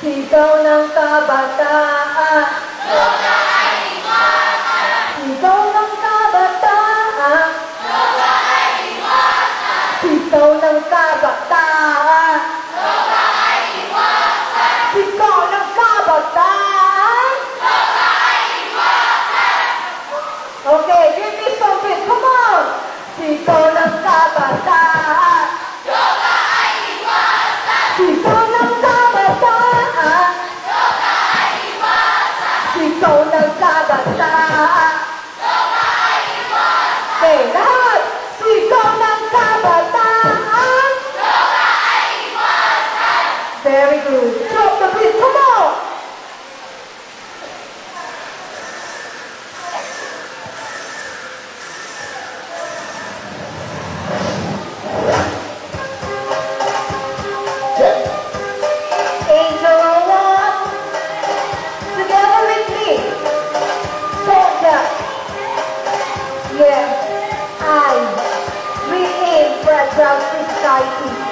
Sigaw ng kabataan. Sigaw kabataan. Very good. Drop the beat. Come on. across the society.